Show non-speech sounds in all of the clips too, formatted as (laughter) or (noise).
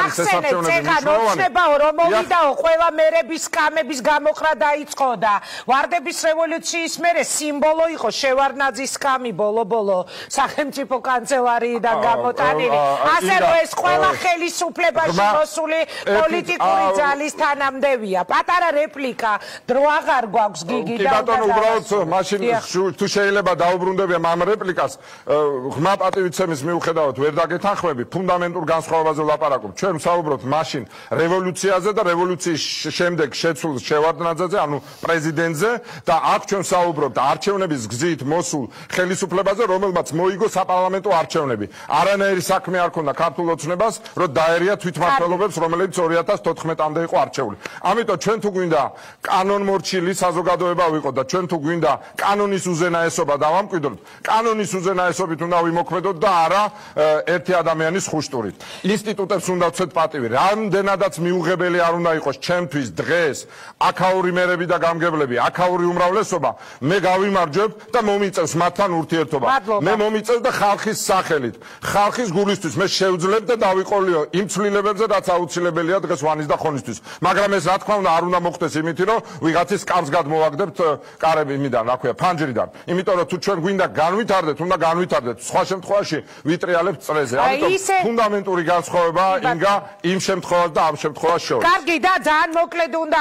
არის ეს არჩევნები მნიშვნელოვანი. რომ მოვიდაო ყველა მერების კამების გამოხრა დაიწყო და ვარდების რევოლუციის მერე სიმბოლო იყო შევარნაძის კამი ბოლო-ბოლო სახელმწიფო კანცელარიიდან გამოტანილი. ასე რომ ეს ყველა ხელისუფლებაში მოსული პოლიტიკური ძალის თანამდებია. პატარა რეპლიკა დრო აღარ გვაქვს გიგი და ბატონო უბრალოდ მაშინ თუ შეიძლება დაუბრუნდებიან ამ რეპლიკას ღმა პატივიცემის მიუხედავად ვერ დაგეთანხმები ფუნდამენტურ განსხვავებაზე ლაპარაკობ. ჩვენ ვსაუბრობთ მაშინ რევოლუციაზე და რევოლუციის შემდეგ შეცულ შევარდნაძეზე, ანუ პრეზიდენტზე და აქ ჩვენ ვსაუბრობთ არჩევნების გზით მოსულ ხელისუფლებაზე, რომელმაც მოიგო საპარლამენტო არჩევნები. არანაირი საქმე არ ქონდა ქართულ ოცნებას, რომ დაერია თვითმმართველობებს, რომელიც 2014-მდე იყო არჩეული. ამიტომ ჩვენ თუ გვინდა კანონმორჩილი საზოგადოება ვიყო და ჩვენ თუ გვინდა კანონის უზენაესობა დავამკვიდროთ, კანონის უზენაესობით უნდა ვიმოქმედოთ და არა ერთი ადამიანის ხუშტურით. ინსტიტუტებს უნდა ვცეთ პატივი. რამდენადაც მიუღებელი არ უნდა იყოს ჩემთვის დღეს აქაური მერები და გამგებლები, აქაური უმრავლესობა, მე გავიმარჯვებ და მომიწევს მათთან ურთიერთობა. მე მომიწევს და ხალხის სახელით, ხალხის გულისთვის მე შევძლებ და დავიყოლიო იმ ცვლილებებზე, რაც აუცილებელია დღეს ვანის და ხონისთვის. მაგრამ ეს რა თქმა უნდა არ უნდა მოხდეს იმით, რომ ვიღაცის კარს გადმოვაგდებთ კარები იმიდან, რა ქვია, ფანჯრიდან. იმიტომ რომ თუ ჩვენ გვინდა განვითარდეთ, უნდა განვითარდეთ. სხვა შემთხვევაში ვიტრიალებთ წრეზე. ამიტომ ფუნდამენტური განსხვავება ინგა იმ შემთხვევაში და ამ შემთხვევაში შორის. კარგი და ძალიან მოკლედ უნდა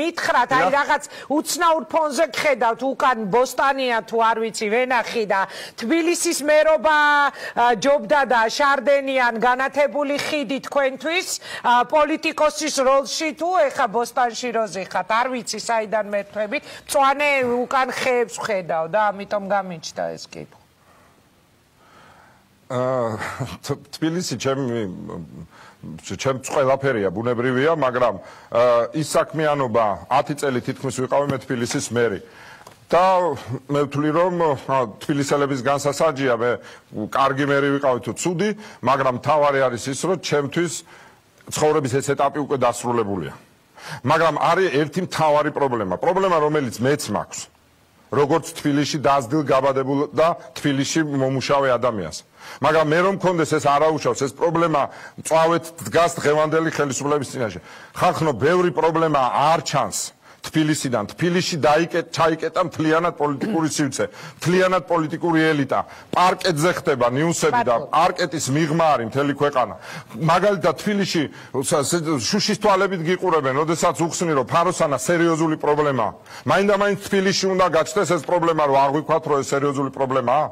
მითხრათ, აი რაღაც უცნაურ ფონზე გხედავთ უკან ბოსტანია თუ არ ვიცი, ვენახი და თბილისის მერობა ჯობდა და შარდენიან განათებული ხიდი თქვენთვის პოლიტიკოსის როლში თუ ეხა ბოსტანში როზიხათ, არ ვიცი საიდან მეთქვებით, წვანე უკან ხეებს ხედავ და ამიტომ გამიჩნდა ეს კითხვა. აა თბილისი ჩემი ჩემს ყველაფერია ბუნებრივია, მაგრამ ის საქმიანობა 10 წელი თითქმის ვიყავი მე თბილისის მერი. და მე ვთვლი რომ თბილისელების განსასაჯია მე კარგი მერი ვიყავი თუ ცუდი, მაგრამ თავარი არის ის რომ ჩემთვის ცხოვრების ეს ეტაპი უკვე დასრულებულია. მაგრამ არის ერთი მთავარი პრობლემა, პრობლემა რომელიც მეც მაქვს. როგორც თბილისში დაძდილ გაბადებულ და თბილისში მომუშავე ადამიანს. მაგრამ მე რომ მქონდეს ეს არაუშავს ეს პრობლემა წავეთ დგას დღევანდელი ხელისუფლების წინაშე ხახნო ბევრი პრობლემა არ ჩანს თბილისიდან. თბილისში დაიკეთ ჩაიკეტა მთლიანად პოლიტიკური (clears throat) სივრცე მთლიანად პოლიტიკური ელიტა. პარკეტზე ხდება ნიუსები და პარკეტის მიღმა არის მთელი ქვეყანა. მაგალითად თბილისში შუშის თვალებით გიყურებენ ოდესაც უხსნი რომ ფაროსანა სერიოზული პრობლემაა. მაინდა მაინც თბილისში უნდა გაჩნდეს ეს პრობლემა რომ არ ვიქვათ რომ ეს სერიოზული პრობლემაა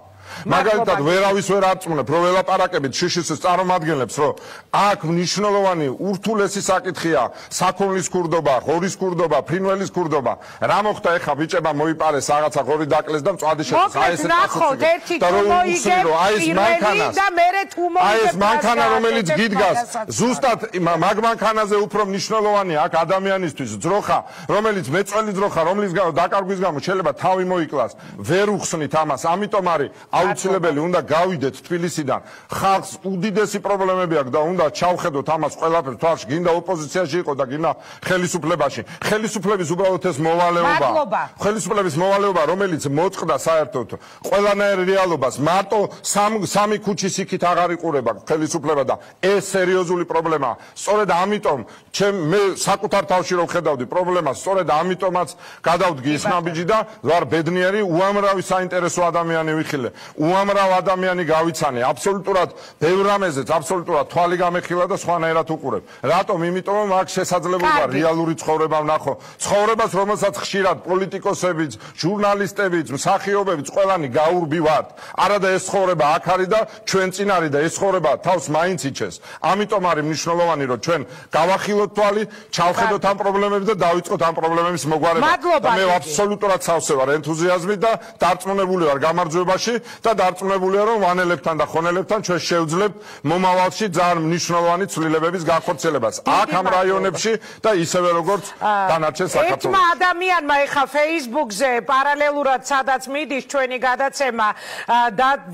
მაგალითად ვერავის ვერ არწმუნებ რომ ველაპარაკებით შიშის წარმომადგენლებს რომ აქ მნიშვნელოვანი ურთულესი საკითხია საქონლის ქურდობა, ღორის ქურდობა, ფრინველის ქურდობა. რა მოხდა ეხა ბიჭება მოიპარეს რაღაცა ღორი დაკლეს და მწვადი შეწყდა. აი ეს ნახოთ ერთი მოიგებ აი ეს მანქანას და მე თუ მოიგებ აი ეს მანქანა რომელიც გიდგას ზუსტად მაგ მანქანაზე უფრო მნიშვნელოვანია აქ ადამიანისთვის ძროხა რომელიც მეწველი ძროხა რომლის გამო დაკარგვის გამო შეიძლება თავი მოიკლას ვერ უხსნით ამას ამიტომ არის აუცილებელი უნდა გავიდეთ თბილისიდან. ხალხს უდიდესი პრობლემები აქვს და უნდა ჩავხედოთ ამას ყველაფერს თვალში გინდა ოპოზიციაში იყო და გინდა ხელისუფლებაში. ხელისუფლების უბრალოდ ეს მოვალეობა ხელისუფლების მოვალეობა რომელიც მოწყდა საერთოდ ყველანაირ რეალობას მარტო სამი ქუჩის იქით აღარ იყურება ხელისუფლება და ეს სერიოზული პრობლემაა სწორედ ამიტომ ჩემ მე საკუთარ თავში რომ ხედავდი პრობლემას სწორედ ამიტომაც გადავდგი ის ნაბიჯი და ვარ ბედნიერი უამრავი საინტერესო ადამიანი ვიხილე უამრავ ადამიანი გავიცანე აბსოლუტურად ბევრ რამეზეც აბსოლუტურად თვალი გამეხილა და სხვანაირად უყურებ. რატომ? იმიტომ რომ აქ შესაძლებლობა რეალური ცხოვრება ვნახო. ცხოვრებას რომელსაც ხშირად პოლიტიკოსებიც ჟურნალისტებიც მსახიობებიც ყველანი გაურბივართ. არადა ეს ცხოვრება აქ არის და ჩვენ წინ არის და ეს ცხოვრება თავს მაინც იჩეს. ამიტომ არის მნიშვნელოვანი რომ ჩვენ გავახილოთ თვალი ჩავხედოთ ამ პრობლემებს და დავიწყოთ ამ პრობლემების მოგვარება. და მე აბსოლუტურად სავსე ვარ ენთუზიაზმით და დარწმუნებული ვარ გამარჯვებაში და დარწმუნებულია რომ ვანელებთან და ხონელებთან ჩვენ შევძლებთ მომავალში ძალიან მნიშვნელოვანი ცვლილებების განხორციელებას აქ ამ რაიონებში და ისევე როგორც დანარჩენ საქართველოს. ერთმა ადამიანმა ეხა Facebook-ზე პარალელურად სადაც მიდის ჩვენი გადაცემა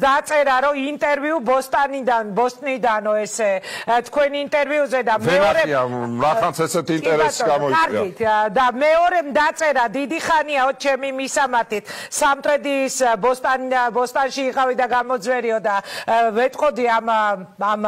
დაწერა რომ ინტერვიუ ბოსტანიდან ბოსტნიდანო ესე თქვენი ინტერვიუზე და მეორე რახანს ესეთ ინტერესს გამოიწვია. და მეორემ დაწერა დიდი ხანია ჩემი მისამართით სამტრედის ბოსტან ბოსტანში სკოლაში იყავი და გამოძვერიო და ვეთყოდი ამ ამ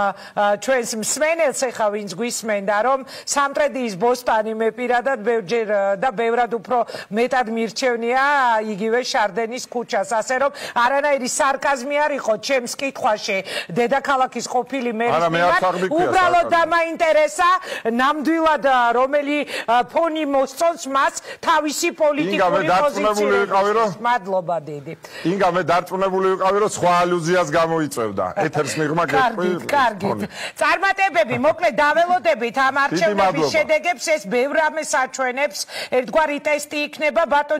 ჩვენს მსმენელს ეხა ვინც გვისმენდა რომ სამტრედიის ბოსტანი მე პირადად ბევრჯერ და ბევრად უფრო მეტად მირჩევნია იგივე შარდენის ქუჩას. ასე რომ არანაირი სარკაზმი არ იყო ჩემს კითხვაში. დედაქალაქის ყოფილი მერის უბრალოდ დამაინტერესა ნამდვილად რომელი ფონი მოსწონს მას თავისი პოლიტიკური პოზიცია მადლობა დიდი. ინგა მე დარწმუნებული ვიყავი რომ სხვა ალუზიას გამოიწევდა. ეთერს მიღმა გეტყვი კარგით წარმატებები მოკლედ დაველოდებით ამ არჩევნების შედეგებს ეს ბევრ ამეს აჩვენებს. ერთგვარი ტესტი იქნება ბატონ